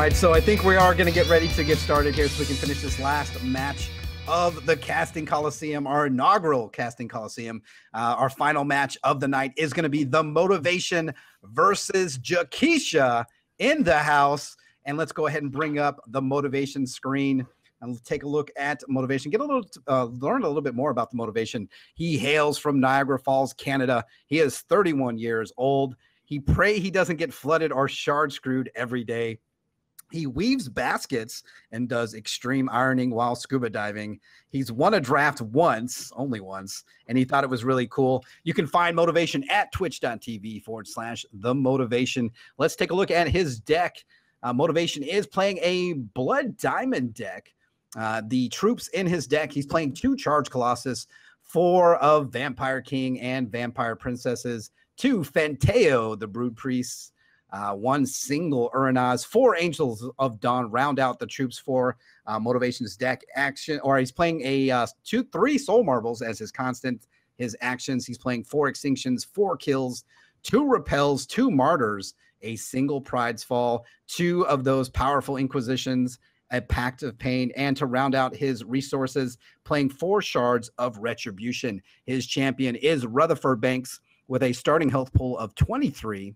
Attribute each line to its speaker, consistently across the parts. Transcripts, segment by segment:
Speaker 1: All right, so I think we are going to get ready to get started here so we can finish this last match of the Casting Colosseum, our inaugural Casting Colosseum. Uh, our final match of the night is going to be the Motivation versus Jakisha in the house. And let's go ahead and bring up the Motivation screen and take a look at motivation get a little uh, learn a little bit more about the motivation he hails from niagara falls canada he is 31 years old he pray he doesn't get flooded or shard screwed every day he weaves baskets and does extreme ironing while scuba diving. He's won a draft once, only once, and he thought it was really cool. You can find motivation at twitch.tv forward slash the motivation. Let's take a look at his deck. Uh, motivation is playing a blood diamond deck. Uh, the troops in his deck, he's playing two charge colossus, four of vampire king and vampire princesses, two Fanteo, the brood priests uh, one single Uranaz, four Angels of Dawn round out the troops for uh, Motivation's deck action, or he's playing a uh, two, three Soul Marbles as his constant. His actions, he's playing four Extinctions, four Kills, two Repels, two Martyrs, a single Pride's Fall, two of those powerful Inquisitions, a Pact of Pain, and to round out his resources, playing four Shards of Retribution. His champion is Rutherford Banks with a starting health pool of 23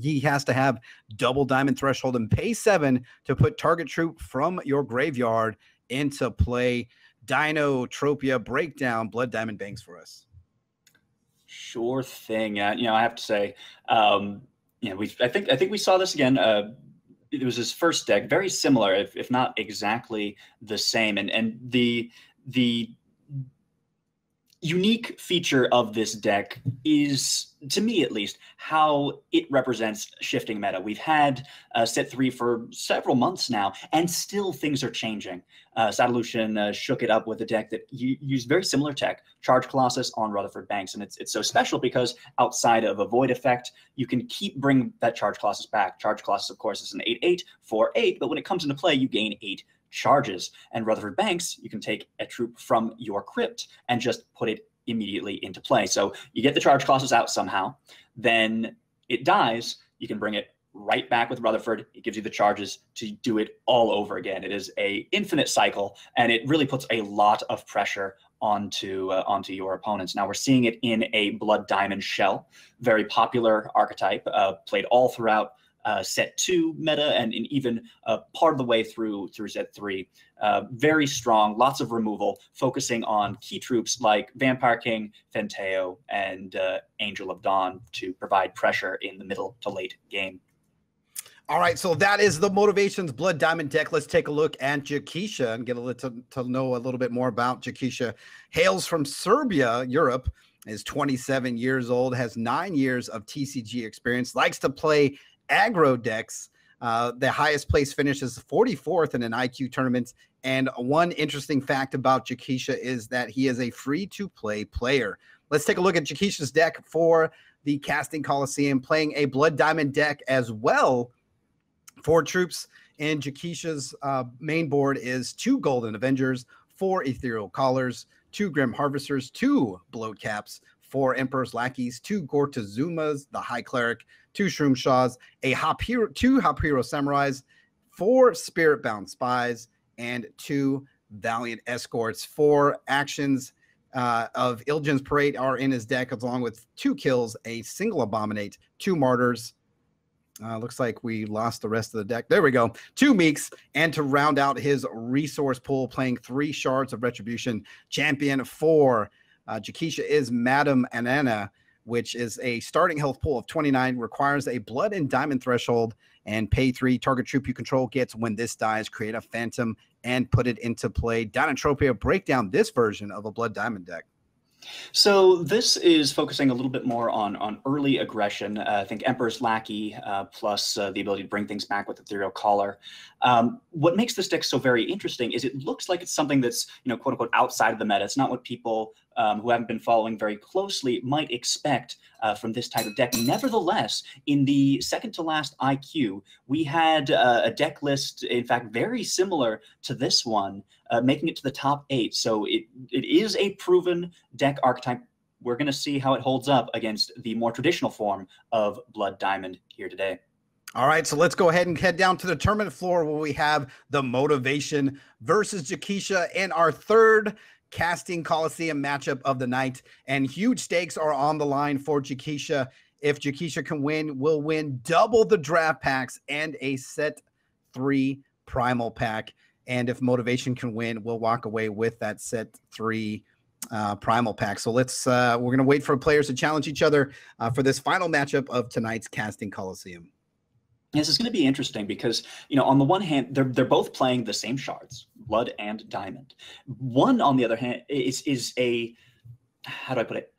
Speaker 1: he has to have double diamond threshold and pay seven to put target troop from your graveyard into play. Dinotropia breakdown blood diamond banks for us.
Speaker 2: Sure thing. Uh, you know, I have to say, um, you know, we I think I think we saw this again. Uh, it was his first deck, very similar, if, if not exactly the same. And and the the unique feature of this deck is, to me at least, how it represents shifting meta. We've had uh, set three for several months now, and still things are changing. Uh, uh, shook it up with a deck that used very similar tech, Charge Colossus on Rutherford Banks, and it's it's so special because outside of a Void effect, you can keep bring that Charge Colossus back. Charge Colossus, of course, is an 8-8 for 8, but when it comes into play, you gain 8 charges. And Rutherford Banks, you can take a troop from your crypt and just put it immediately into play. So you get the charge Colossus out somehow, then it dies. You can bring it right back with Rutherford. It gives you the charges to do it all over again. It is a infinite cycle, and it really puts a lot of pressure onto uh, onto your opponents. Now we're seeing it in a Blood Diamond shell, very popular archetype, uh, played all throughout uh, set two meta and, and even uh, part of the way through through set three. Uh, very strong, lots of removal, focusing on key troops like Vampire King, Fenteo, and uh, Angel of Dawn to provide pressure in the middle to late game.
Speaker 1: All right, so that is the motivations blood diamond deck. Let's take a look at Jakisha and get a little to, to know a little bit more about Jakisha. Hails from Serbia, Europe, is 27 years old, has nine years of TCG experience, likes to play aggro decks. Uh, the highest place finish is 44th in an IQ tournament. And one interesting fact about Jakisha is that he is a free to play player. Let's take a look at Jakisha's deck for the Casting Colosseum, playing a Blood Diamond deck as well Four troops. And Jakisha's uh, main board is two Golden Avengers, four Ethereal Callers, two Grim Harvesters, two Bloat Caps, four Emperor's Lackeys, two Gortazumas, the High Cleric, two Shroomshaws, a Hop Hero, two Hop Hero Samurais, four Spirit Bound Spies, and two Valiant Escorts. Four actions uh, of Il'jin's Parade are in his deck, along with two kills, a single Abominate, two Martyrs. Uh, looks like we lost the rest of the deck. There we go. Two Meeks, and to round out his resource pool, playing three Shards of Retribution. Champion four uh, Jakisha is Madam Anana, which is a starting health pool of 29, requires a blood and diamond threshold, and pay three. Target troop you control gets when this dies, create a phantom and put it into play. Dinotropia break down this version of a blood diamond deck.
Speaker 2: So this is focusing a little bit more on on early aggression. Uh, I think Emperor's Lackey uh, plus uh, the ability to bring things back with Ethereal Caller. Um, what makes this deck so very interesting is it looks like it's something that's you know quote unquote outside of the meta. It's not what people um, who haven't been following very closely might expect uh, from this type of deck. Nevertheless, in the second to last IQ, we had uh, a deck list, in fact, very similar to this one, uh, making it to the top eight. So it, it is a proven deck archetype. We're going to see how it holds up against the more traditional form of Blood Diamond here today.
Speaker 1: All right, so let's go ahead and head down to the tournament floor where we have the motivation versus Jakisha in our third casting Colosseum matchup of the night. And huge stakes are on the line for Jakisha. If Jakisha can win, will win double the draft packs and a set three primal pack. And if motivation can win, we'll walk away with that set three uh, primal pack. So let's uh, we're gonna wait for players to challenge each other uh, for this final matchup of tonight's casting Colosseum.
Speaker 2: This is going to be interesting because, you know, on the one hand, they're they're both playing the same shards, blood and diamond. One, on the other hand, is is a how do I put it?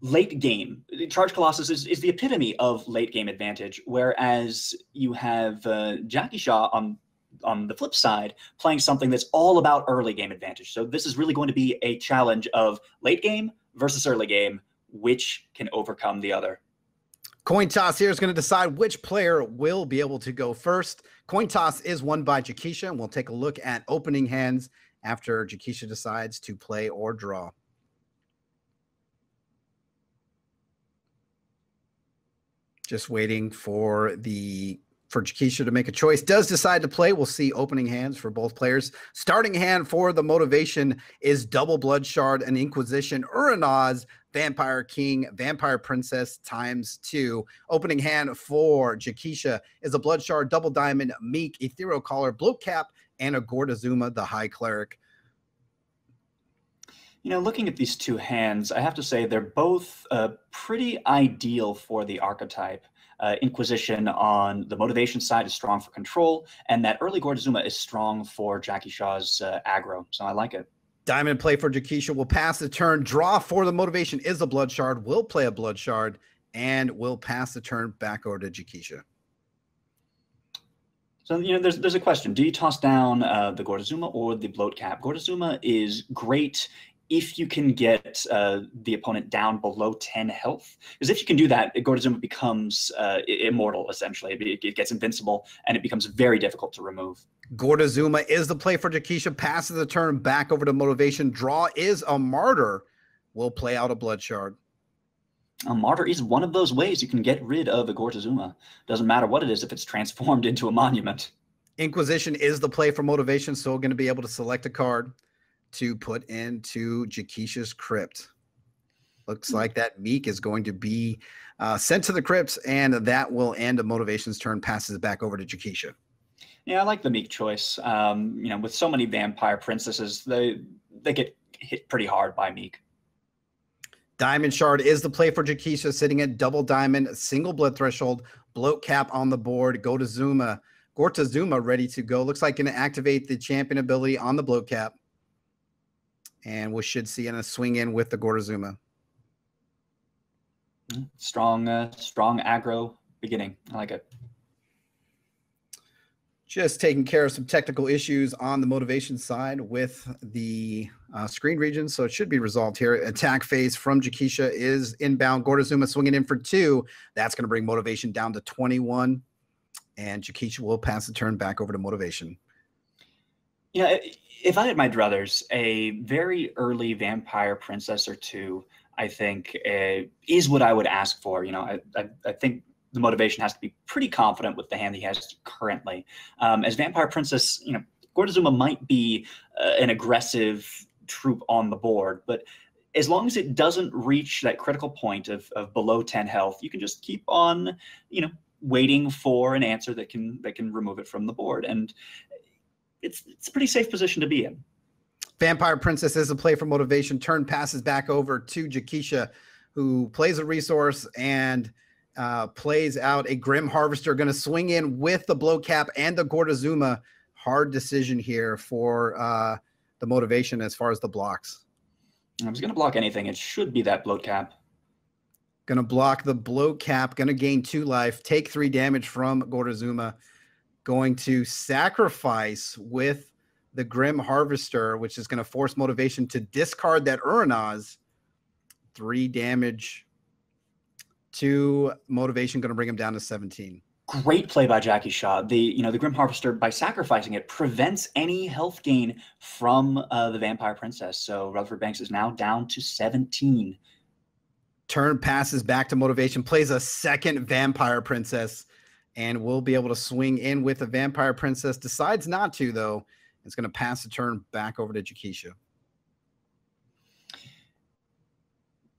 Speaker 2: Late game. Charge Colossus is, is the epitome of late game advantage, whereas you have uh, Shaw on on the flip side playing something that's all about early game advantage. So this is really going to be a challenge of late game versus early game, which can overcome the other.
Speaker 1: Coin toss here is going to decide which player will be able to go first. Coin toss is won by Jakisha, and we'll take a look at opening hands after Jakisha decides to play or draw. Just waiting for the for Jakisha to make a choice. Does decide to play. We'll see opening hands for both players. Starting hand for the motivation is Double Blood Shard and Inquisition Uranaz Vampire King, Vampire Princess times two. Opening hand for Jakisha is a Blood Shard, Double Diamond, Meek, Ethereal Caller, Bloat Cap, and a Gordazuma, the High Cleric.
Speaker 2: You know, looking at these two hands, I have to say they're both uh, pretty ideal for the archetype. Uh, Inquisition on the motivation side is strong for control, and that early Gordazuma is strong for Jakisha's uh, aggro. So I like it.
Speaker 1: Diamond play for Jakisha will pass the turn. Draw for the motivation is a blood shard. Will play a blood shard and will pass the turn back over to Jakisha.
Speaker 2: So you know, there's there's a question: Do you toss down uh, the Gordazuma or the Bloat Cap? Gordazuma is great if you can get uh, the opponent down below 10 health. Because if you can do that, Gordazuma becomes uh, immortal, essentially. It, it, gets invincible, and it becomes very difficult to remove.
Speaker 1: Gordazuma is the play for Jakisha. Passes the turn back over to motivation. Draw is a martyr. Will play out a blood shard.
Speaker 2: A martyr is one of those ways you can get rid of a Gortazuma. Doesn't matter what it is if it's transformed into a monument.
Speaker 1: Inquisition is the play for motivation, so we're going to be able to select a card to put into Jakisha's crypt. Looks hmm. like that Meek is going to be uh, sent to the crypts, and that will end a motivation's turn. Passes it back over to Jakisha.
Speaker 2: Yeah, I like the Meek choice. Um, you know, with so many vampire princesses, they they get hit pretty hard by Meek.
Speaker 1: Diamond Shard is the play for Jakisha, sitting at double diamond, single blood threshold, bloat cap on the board. Go to Zuma. Gorta Zuma ready to go. Looks like going to activate the champion ability on the bloat cap and we should see in a swing in with the Gordazuma.
Speaker 2: Mm, strong, uh, strong aggro beginning. I like it.
Speaker 1: Just taking care of some technical issues on the motivation side with the uh, screen region, so it should be resolved here. Attack phase from Jakisha is inbound. Gordazuma swinging in for two. That's going to bring motivation down to 21, and Jakisha will pass the turn back over to motivation.
Speaker 2: Yeah, if I had my druthers, a very early vampire princess or two, I think, uh, is what I would ask for. You know, I, I, I, think the motivation has to be pretty confident with the hand he has currently. Um, as vampire princess, you know, Gordazuma might be uh, an aggressive troop on the board, but as long as it doesn't reach that critical point of, of below 10 health, you can just keep on, you know, waiting for an answer that can that can remove it from the board. And it's it's a pretty safe position to be in.
Speaker 1: Vampire Princess is a play for motivation. Turn passes back over to Jakisha, who plays a resource and uh, plays out a Grim Harvester. Going to swing in with the bloat cap and the Gordazuma. Hard decision here for uh, the motivation as far as the blocks.
Speaker 2: I was going to block anything. It should be that bloat cap.
Speaker 1: Going to block the bloat cap. Going to gain two life. Take three damage from Gordazuma going to sacrifice with the Grim Harvester, which is going to force motivation to discard that Uranaz. Three damage. Two motivation, going to bring him down to 17.
Speaker 2: Great play by Jackie Shaw. The you know the Grim Harvester by sacrificing it prevents any health gain from uh, the Vampire Princess. So Rutherford Banks is now down to 17.
Speaker 1: Turn passes back to motivation, plays a second Vampire Princess and will be able to swing in with the Vampire Princess. Decides not to, though. It's going to pass the turn back over to Jakisha.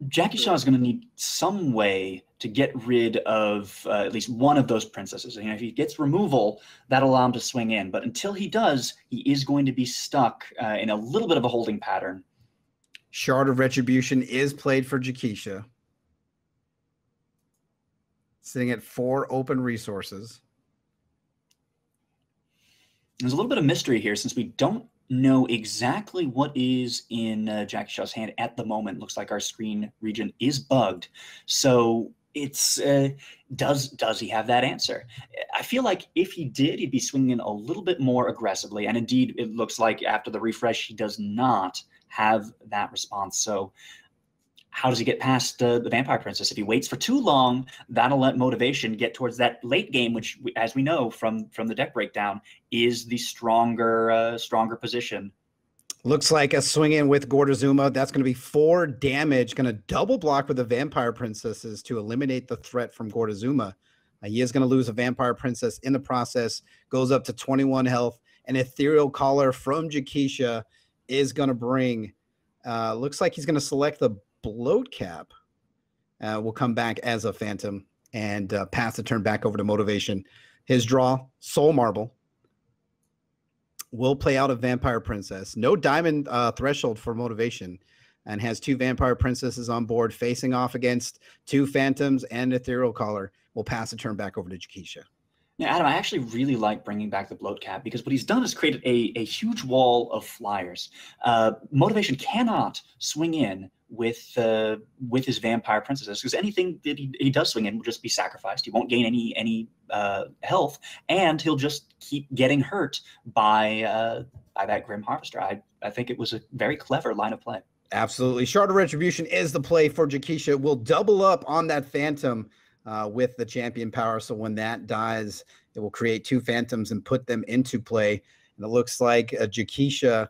Speaker 2: Jackie Shaw is going to need some way to get rid of uh, at least one of those princesses. You know, if he gets removal, that'll allow him to swing in. But until he does, he is going to be stuck uh, in a little bit of a holding pattern.
Speaker 1: Shard of Retribution is played for Jakisha. Sitting at four open resources.
Speaker 2: There's a little bit of mystery here since we don't know exactly what is in uh, Jakisha's hand at the moment. Looks like our screen region is bugged. So it's uh, does does he have that answer? I feel like if he did, he'd be swinging a little bit more aggressively. And indeed, it looks like after the refresh, he does not have that response. So how does he get past uh, the vampire princess if he waits for too long that'll let motivation get towards that late game which as we know from from the deck breakdown is the stronger uh, stronger position
Speaker 1: looks like a swing in with Gordozuma. That's going to be four damage. Going to double block with the Vampire Princesses to eliminate the threat from Gordozuma. Uh, he is going to lose a Vampire Princess in the process. Goes up to 21 health. An Ethereal Caller from Jakisha is going to bring. Uh, looks like he's going to select the bloat cap uh, will come back as a phantom and uh, pass the turn back over to motivation. His draw, Soul Marble, will play out a Vampire Princess. No diamond uh, threshold for motivation, and has two Vampire Princesses on board facing off against two Phantoms and Ethereal Caller. Will pass the turn back over to Jakisha.
Speaker 2: Now, Adam, I actually really like bringing back the bloat cap because what he's done is created a, a huge wall of flyers. Uh, motivation cannot swing in with uh, with his vampire princesses because anything that he, he does swing in will just be sacrificed. He won't gain any any uh, health, and he'll just keep getting hurt by uh, by that grim harvester. I I think it was a very clever line of play.
Speaker 1: Absolutely, Shard of Retribution is the play for Jakisha. Will double up on that phantom uh, with the champion power. So when that dies, it will create two phantoms and put them into play. And it looks like a Jakisha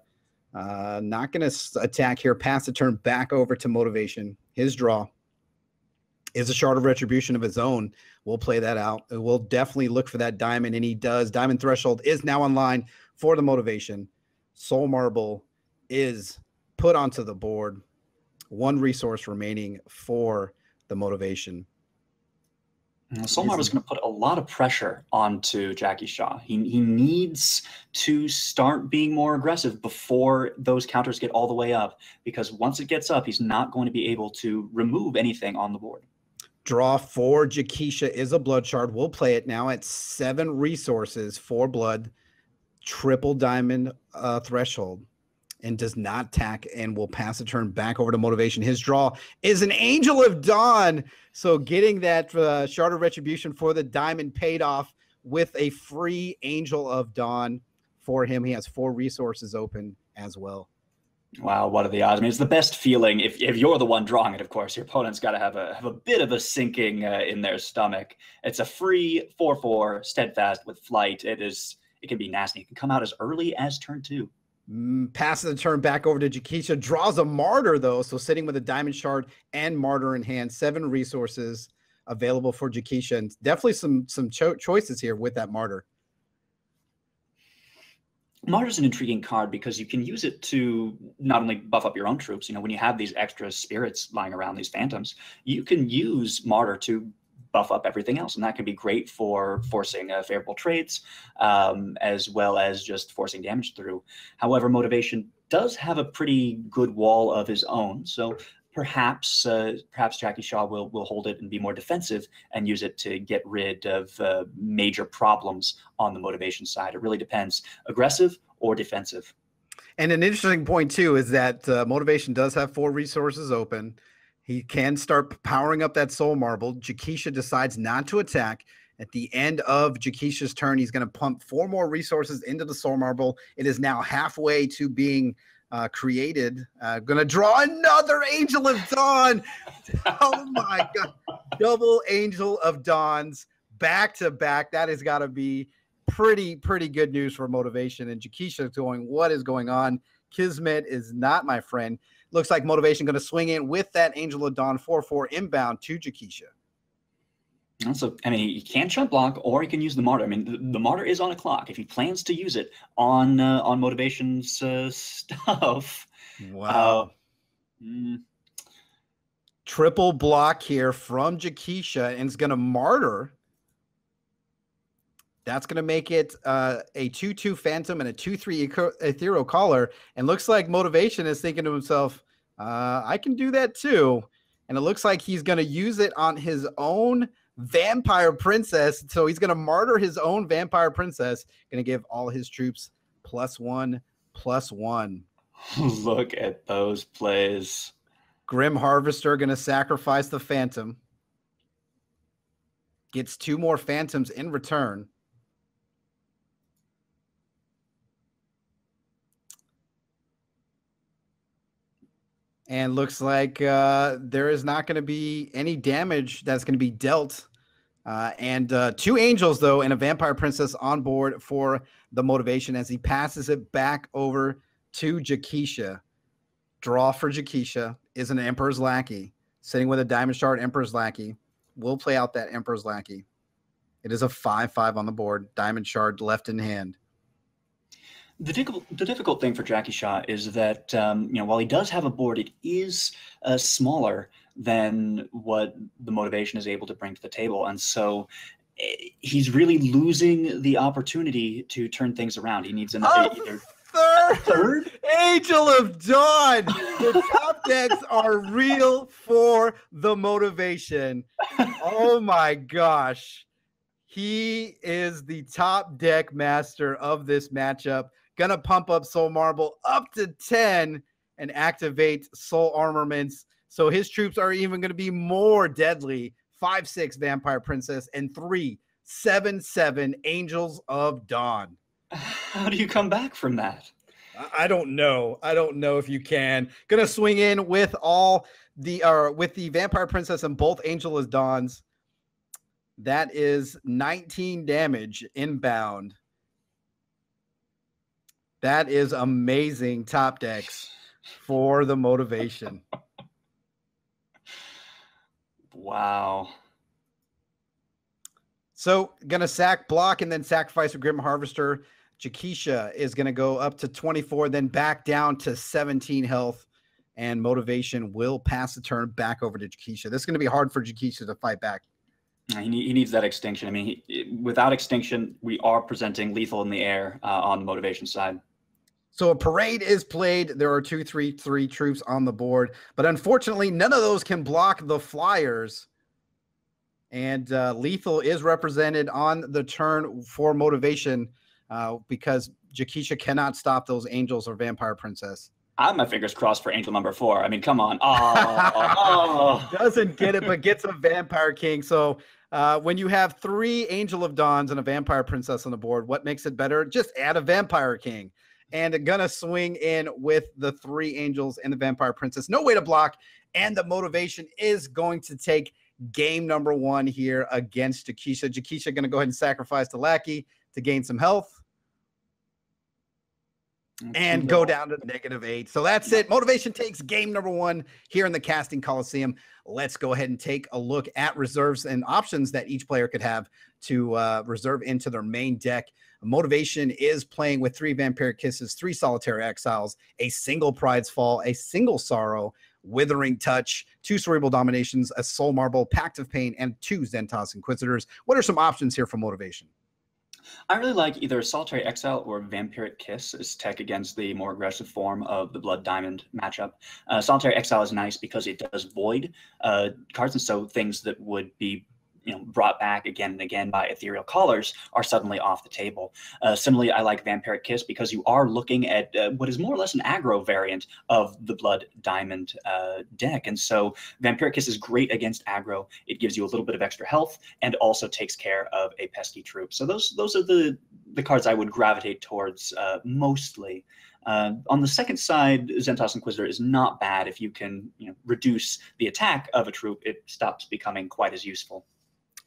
Speaker 1: uh, not going to attack here. Pass the turn back over to motivation. His draw is a shard of retribution of his own. We'll play that out. We'll definitely look for that diamond, and he does. Diamond threshold is now online for the motivation. Soul Marble is put onto the board. One resource remaining for the motivation.
Speaker 2: Solmar was going to put a lot of pressure onto Jakisha. He, he needs to start being more aggressive before those counters get all the way up, because once it gets up, he's not going to be able to remove anything on the board.
Speaker 1: Draw for Jakisha is a blood shard. We'll play it now at seven resources, four blood, triple diamond uh, threshold and does not tack and will pass the turn back over to motivation. His draw is an Angel of Dawn. So getting that uh, Shard of Retribution for the diamond paid off with a free Angel of Dawn for him. He has four resources open as well.
Speaker 2: Wow, what are the odds? I mean, it's the best feeling if, if you're the one drawing it. Of course, your opponent's got to have a have a bit of a sinking uh, in their stomach. It's a free four four steadfast with flight. It is it can be nasty. It can come out as early as turn two.
Speaker 1: Mm, passes the turn back over to Jakisha. Draws a martyr though, so sitting with a diamond shard and martyr in hand. Seven resources available for Jakisha, and definitely some some cho- choices here with that martyr.
Speaker 2: Martyr is an intriguing card because you can use it to not only buff up your own troops. You know, when you have these extra spirits lying around, these phantoms, you can use Martyr to buff up everything else. And that can be great for forcing uh, favorable trades um, as well as just forcing damage through. However, motivation does have a pretty good wall of his own. So perhaps uh, perhaps Jakisha will will hold it and be more defensive and use it to get rid of uh, major problems on the motivation side. It really depends, aggressive or defensive.
Speaker 1: And an interesting point too is that uh, motivation does have four resources open. He can start powering up that soul marble. Jakisha decides not to attack. At the end of Jakisha's turn, he's going to pump four more resources into the soul marble. It is now halfway to being uh, created. Uh, going to draw another Angel of Dawn. oh my God. Double Angel of Dawns back to back. That has got to be pretty, pretty good news for motivation. And Jakisha going, What is going on? Kismet is not my friend. Looks like motivation going to swing in with that Angel of Dawn 4 4 inbound to Jakisha.
Speaker 2: So, I mean, he can chump block, or he can use the martyr. I mean, the, the martyr is on a clock. If he plans to use it on uh, on motivations uh, stuff,
Speaker 1: wow. Uh, mm. Triple block here from Jakisha, and is going to martyr. That's going to make it uh, a 2 2 Phantom and a 2 3 Ethereal Caller. And looks like Motivation is thinking to himself, uh, I can do that too. And it looks like he's going to use it on his own vampire princess. So he's going to martyr his own vampire princess, going to give all his troops plus one, plus one.
Speaker 2: Look at those plays.
Speaker 1: Grim Harvester going to sacrifice the phantom. Gets two more phantoms in return. And looks like uh, there is not going to be any damage that's going to be dealt. Uh, and uh, two angels, though, and a vampire princess on board for the motivation as he passes it back over to Jakisha. Draw for Jakisha is an Emperor's Lackey sitting with a Diamond Shard Emperor's Lackey. We'll play out that Emperor's Lackey. It is a 5 5 on the board, Diamond Shard left in hand.
Speaker 2: The difficult, the difficult thing for Jakisha is that um, you know while he does have a board, it is uh, smaller than what the motivation is able to bring to the table, and so eh, he's really losing the opportunity to turn things around. He needs another
Speaker 1: either third, third Angel of Dawn. The top decks are real for the motivation. Oh my gosh. He is the top deck master of this matchup gonna pump up Soul Marble up to 10 and activate Soul Armaments. So his troops are even gonna be more deadly. Five, six Vampire Princess and three, seven, seven Angels of Dawn.
Speaker 2: How do you come back from that?
Speaker 1: I don't know. I don't know if you can. Gonna swing in with all the uh with the Vampire Princess and both Angel of Dawns. That is 19 damage inbound. That is amazing top decks for the motivation.
Speaker 2: wow.
Speaker 1: So gonna sack block and then sacrifice a Grim Harvester. Jakisha is gonna go up to 24, then back down to 17 health. And motivation will pass the turn back over to Jakisha. This is gonna be hard for Jakisha to fight back.
Speaker 2: He, he needs that extinction. I mean, he, without extinction, we are presenting lethal in the air uh, on the motivation side.
Speaker 1: So a parade is played. There are two, three, three troops on the board, but unfortunately, none of those can block the flyers. And uh, lethal is represented on the turn for motivation uh, because Jakisha cannot stop those angels or vampire princess.
Speaker 2: I have my fingers crossed for angel number four. I mean, come on. Oh,
Speaker 1: oh. Doesn't get it, but gets a vampire king. So uh, when you have three angel of dawns and a vampire princess on the board, what makes it better? Just add a vampire king and gonna swing in with the three angels and the vampire princess. No way to block, and the motivation is going to take game number one here against Jakisha. Jakisha gonna go ahead and sacrifice the lackey to gain some health. And go down to negative eight. So that's it. Motivation takes game number one here in the Casting Colosseum. Let's go ahead and take a look at reserves and options that each player could have to uh, reserve into their main deck. Motivation is playing with three Vampiric Kisses, three Solitary Exiles, a single Pride's Fall, a single Sorrow, Withering Touch, two Cerebral Dominations, a Soul Marble, Pact of Pain, and two Zentos Inquisitors. What are some options here for Motivation?
Speaker 2: I really like either Solitary Exile or Vampiric Kiss as tech against the more aggressive form of the Blood Diamond matchup. Uh, Solitary Exile is nice because it does void uh, cards, and so things that would be you know brought back again and again by ethereal callers are suddenly off the table. Uh, similarly, I like Vampiric Kiss because you are looking at uh, what is more or less an aggro variant of the Blood Diamond uh, deck, and so Vampiric Kiss is great against aggro. It gives you a little bit of extra health and also takes care of a pesky troop. So those those are the the cards I would gravitate towards uh, mostly. Uh, on the second side, Zentos Inquisitor is not bad if you can you know, reduce the attack of a troop. It stops becoming quite as useful.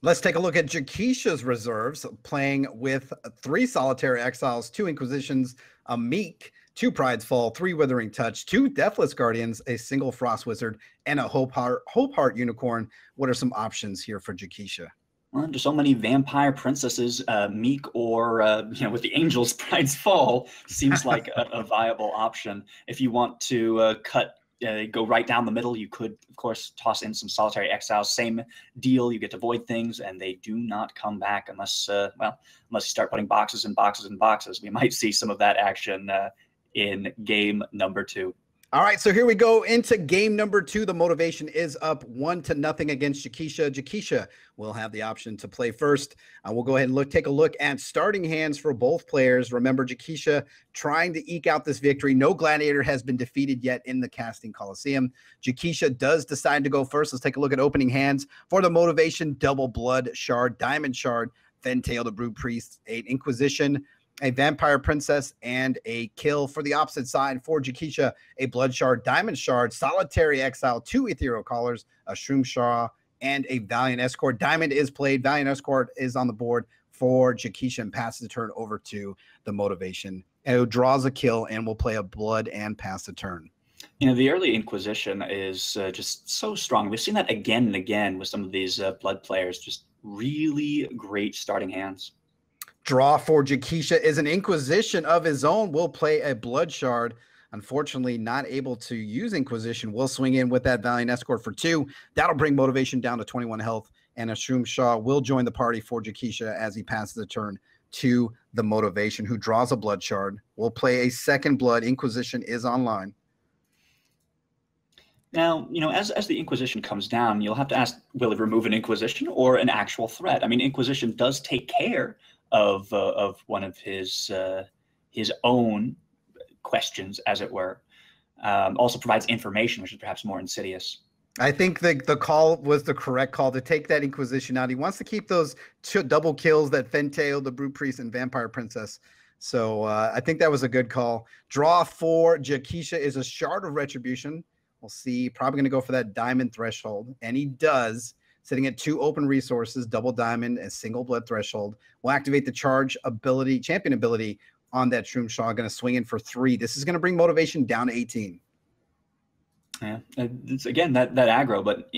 Speaker 1: Let's take a look at Jakisha's reserves, playing with three Solitary Exiles, two Inquisitions, a Meek, two Pride's Fall, three Withering Touch, two Deathless Guardians, a single Frost Wizard, and a Hope Heart, Hope Heart Unicorn. What are some options here for Jakisha?
Speaker 2: well, there's so many vampire princesses, uh, Meek or uh, you know, with the Angels pride's Fall seems like a, a, viable option. If you want to uh, cut, uh, go right down the middle, you could, of course, toss in some Solitary Exiles. Same deal. You get to void things, and they do not come back unless, uh, well, unless you start putting boxes and boxes and boxes. We might see some of that action uh, in game number two.
Speaker 1: All right, so here we go into game number two. The motivation is up one to nothing against Jakisha. Jakisha will have the option to play first. Uh, we'll go ahead and look, take a look at starting hands for both players. Remember, Jakisha trying to eke out this victory. No gladiator has been defeated yet in the casting colosseum. Jakisha does decide to go first. Let's take a look at opening hands for the motivation: double blood shard, diamond shard, Fentail the Brood Priest, eight Inquisition, a Vampire Princess, and a kill for the opposite side for Jakisha, a Blood Shard, Diamond Shard, Solitary Exile, two Ethereal Callers, a Shroom Shaw, and a Valiant Escort. Diamond is played, Valiant Escort is on the board for Jakisha and passes the turn over to the Motivation. It draws a kill and will play a Blood and pass the turn.
Speaker 2: You know, the early Inquisition is uh, just so strong. We've seen that again and again with some of these uh, Blood players, just really great starting hands.
Speaker 1: Draw for Jakisha is an Inquisition of his own. Will play a Blood Shard. Unfortunately, not able to use Inquisition. Will swing in with that Valiant Escort for two. That'll bring motivation down to 21 health. And a Shroom Shaw will join the party for Jakisha as he passes the turn to the motivation, who draws a Blood Shard. Will play a second Blood. Inquisition is online.
Speaker 2: Now, you know, as, as the Inquisition comes down, you'll have to ask, will it remove an Inquisition or an actual threat? I mean, Inquisition does take care of uh, of one of his uh, his own questions, as it were. Um, also provides information, which is perhaps more insidious.
Speaker 1: I think the the call was the correct call to take that Inquisition out. He wants to keep those two double kills that Fentail, the Brood Priest, and Vampire Princess. So uh, I think that was a good call. Draw for Jakisha is a Shard of Retribution. We'll see. Probably going to go for that Diamond Threshold, and he does sitting at two open resources, double diamond, and single blood threshold. Will activate the charge ability, champion ability on that Shroom Shaw. Going to swing in for three. This is going to bring motivation down to 18.
Speaker 2: Yeah, it's again that that aggro, but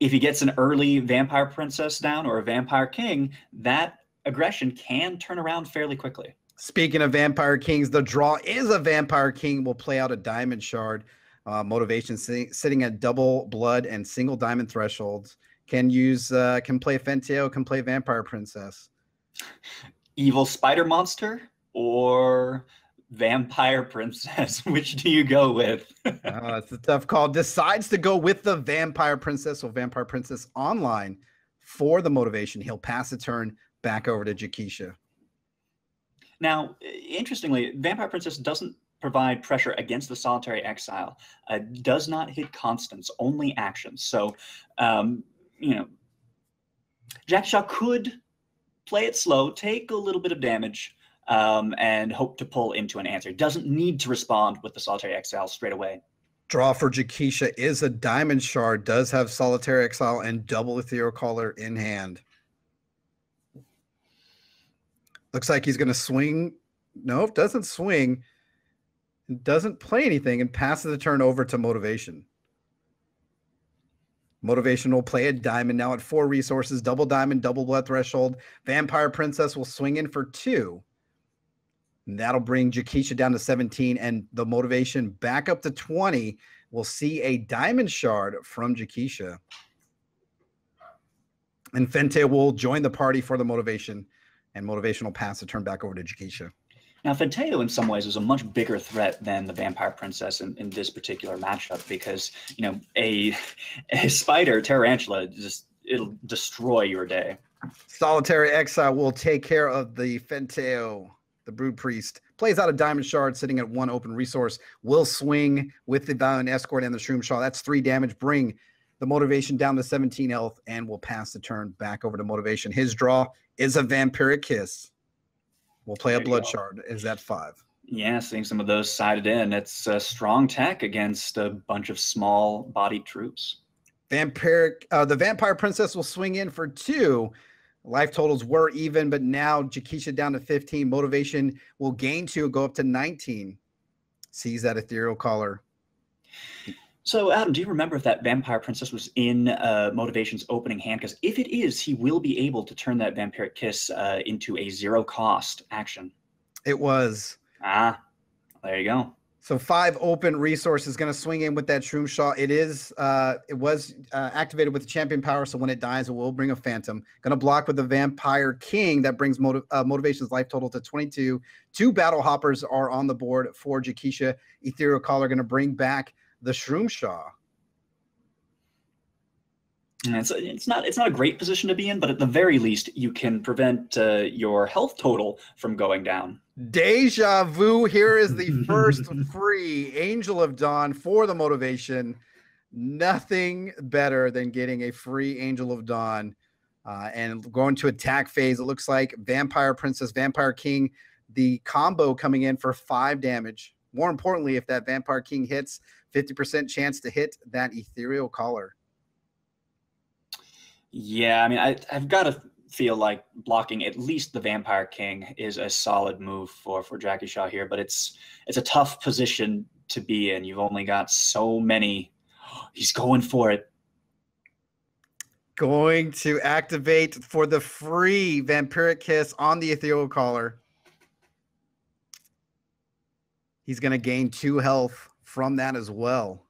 Speaker 2: if he gets an early vampire princess down or a vampire king, that aggression can turn around fairly quickly.
Speaker 1: Speaking of vampire kings, the draw is a vampire king. Will play out a diamond shard. Uh, motivation sitting at double blood and single diamond thresholds can use uh, can play Fentail, can play Vampire Princess.
Speaker 2: Evil Spider Monster or Vampire Princess? Which do you go with?
Speaker 1: uh, it's a tough call. Decides to go with the Vampire Princess or Vampire Princess online for the motivation. He'll pass the turn back over to Jakisha.
Speaker 2: Now, interestingly, Vampire Princess doesn't provide pressure against the solitary exile. Uh, does not hit constants, only actions. So um, you know, Jakisha could play it slow, take a little bit of damage, um, and hope to pull into an answer. Doesn't need to respond with the Solitary Exile straight away.
Speaker 1: Draw for Jakisha is a Diamond Shard, does have Solitary Exile and double Ethereal Caller in hand. Looks like he's going to swing. Nope, doesn't swing. Doesn't play anything and passes the turn over to Motivation. Motivational play a diamond now at four resources, double diamond, double blood threshold. Vampire Princess will swing in for two. And that'll bring Jakisha down to 17 and the motivation back up to 20. We'll see a diamond shard from Jakisha. And Fente will join the party for the motivation, and motivational pass to turn back over to Jakisha.
Speaker 2: Now, Fenteo, in some ways, is a much bigger threat than the Vampire Princess in, in this particular matchup because, you know, a, a spider, Tarantula, just it'll destroy your day.
Speaker 1: Solitary Exile will take care of the Fenteo, the Brood Priest. Plays out a Diamond Shard sitting at one open resource. Will swing with the Valiant Escort and the Shroom Shaw. That's three damage. Bring the motivation down to 17 health and will pass the turn back over to motivation. His draw is a Vampiric Kiss. We'll play there a blood shard. Is that five?
Speaker 2: Yeah, seeing some of those sided in. It's a strong tech against a bunch of small bodied troops.
Speaker 1: Vampiric, uh, the vampire princess will swing in for two. Life totals were even, but now Jakisha down to 15. Motivation will gain two, go up to 19. Sees that ethereal caller.
Speaker 2: So, Adam, do you remember if that Vampire Princess was in uh, Motivation's opening hand? Because if it is, he will be able to turn that Vampiric Kiss uh, into a zero cost action.
Speaker 1: It was.
Speaker 2: Ah, there you go.
Speaker 1: So five open resources going to swing in with that Shroom Shaw. It is, uh, it was uh, activated with the champion power. So when it dies, it will bring a Phantom. Going to block with the Vampire King that brings motiv- uh, Motivation's life total to 22. Two Battle Hoppers are on the board for Jakisha. Ethereal Caller going to bring back the Shroom Shaw.
Speaker 2: It's, it's not it's not a great position to be in, but at the very least, you can prevent uh, your health total from going down.
Speaker 1: Deja vu. Here is the first free Angel of Dawn for the motivation. Nothing better than getting a free Angel of Dawn uh, and going to attack phase. It looks like Vampire Princess, Vampire King, the combo coming in for five damage. More importantly, if that Vampire King hits, 50% chance to hit that Ethereal Caller.
Speaker 2: Yeah, I mean, I, I've got to feel like blocking at least the Vampire King is a solid move for for Jakisha here, but it's it's a tough position to be in. You've only got so many. He's going for it.
Speaker 1: Going to activate for the free Vampiric Kiss on the Ethereal Caller. He's going to gain two health from that as well.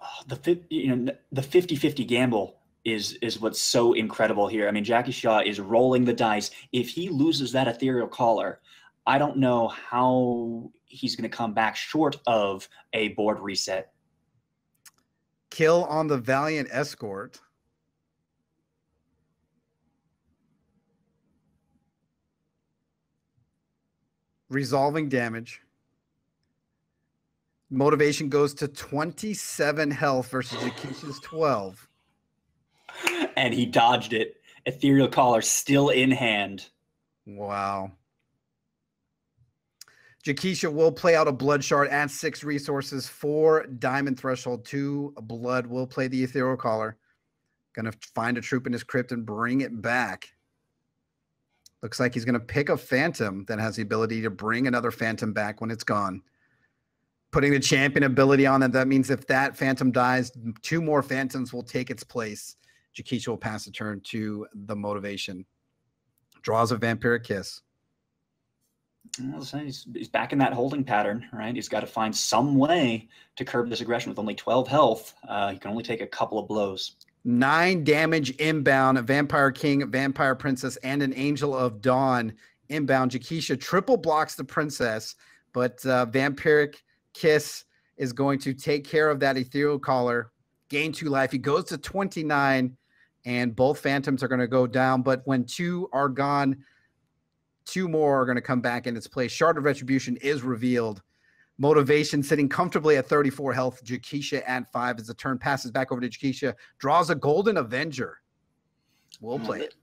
Speaker 2: Oh, the you know the 50-50 gamble is is what's so incredible here. I mean, Jakisha is rolling the dice. If he loses that ethereal caller, I don't know how he's going to come back short of a board reset.
Speaker 1: Kill on the Valiant Escort. Resolving damage. Motivation goes to 27 health versus Jakisha's 12
Speaker 2: and he dodged it. Ethereal Caller still in hand.
Speaker 1: Wow. Jakisha will play out a blood shard at six resources, four diamond threshold, two blood. Will play the ethereal caller. Gonna find a troop in his crypt and bring it back. Looks like he's gonna pick a phantom that has the ability to bring another phantom back when it's gone. Putting the champion ability on it. That means if that phantom dies, two more phantoms will take its place. Jakisha will pass the turn to the motivation. Draws a vampiric kiss.
Speaker 2: He's, he's back in that holding pattern, right? He's got to find some way to curb this aggression with only 12 health. Uh, he can only take a couple of blows.
Speaker 1: Nine damage inbound, Vampire King, Vampire Princess, and an Angel of Dawn inbound. Jakisha triple blocks the Princess, but uh, Vampiric Kiss is going to take care of that Ethereal Caller, gain two life. He goes to 29 and both phantoms are going to go down. But when two are gone, two more are going to come back in its place. Shard of Retribution is revealed. Motivation sitting comfortably at 34 health. Jakisha at five as the turn passes back over to Jakisha. Draws a Golden Avenger. We'll play it.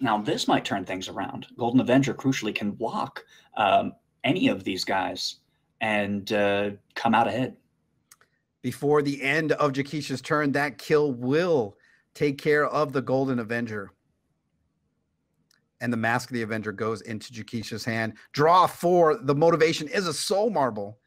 Speaker 2: Now, this might turn things around. Golden Avenger, crucially, can block um, any of these guys and uh, come out ahead.
Speaker 1: Before the end of Jakisha's turn, that kill will take care of the Golden Avenger. And the Mask of the Avenger goes into Jakisha's hand. Draw four. The motivation is a soul marble.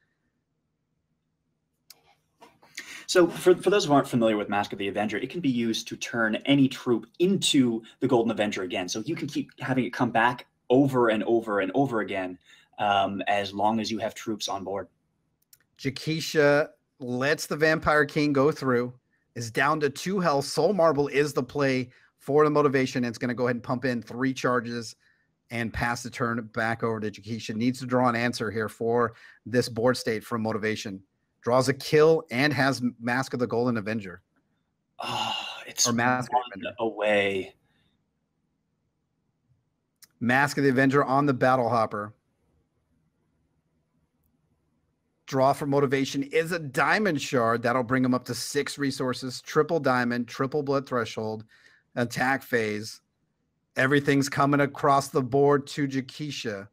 Speaker 2: So, for, for those who aren't familiar with Mask of the Avenger, it can be used to turn any troop into the Golden Avenger again. So, you can keep having it come back over and over and over again um, as long as you have troops on board.
Speaker 1: Jakisha lets the Vampire King go through is down to two health. Soul Marble is the play for the motivation. It's going to go ahead and pump in three charges and pass the turn back over to Jakisha. Needs to draw an answer here for this board state from motivation. Draws a kill and has Mask of the Golden Avenger.
Speaker 2: Oh, it's or Mask away.
Speaker 1: Mask of the Avenger on the Battle Hopper draw for motivation is a diamond shard. That'll bring him up to six resources, triple diamond, triple blood threshold, attack phase. Everything's coming across the board to Jakisha.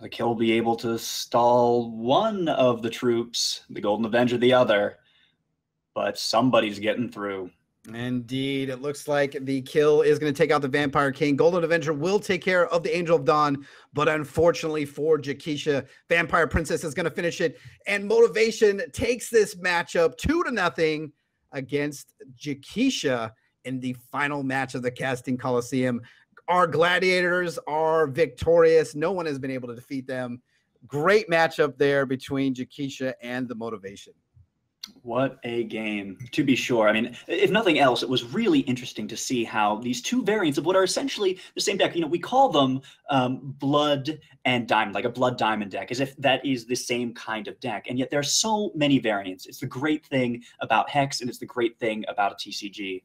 Speaker 2: The kill will be able to stall one of the troops, the Golden Avenger the other, but somebody's getting through.
Speaker 1: Indeed. It looks like the kill is going to take out the Vampire King. Golden Avenger will take care of the Angel of Dawn, but unfortunately for Jakisha, Vampire Princess is going to finish it. And Motivation takes this matchup two to nothing against Jakisha in the final match of the Casting Colosseum. Our gladiators are victorious. No one has been able to defeat them. Great matchup there between Jakisha and the Motivation.
Speaker 2: What a game, to be sure. I mean, if nothing else, it was really interesting to see how these two variants of what are essentially the same deck, you know, we call them um, blood and diamond, like a blood diamond deck, as if that is the same kind of deck. And yet there are so many variants. It's the great thing about Hex, and it's the great thing about a TCG.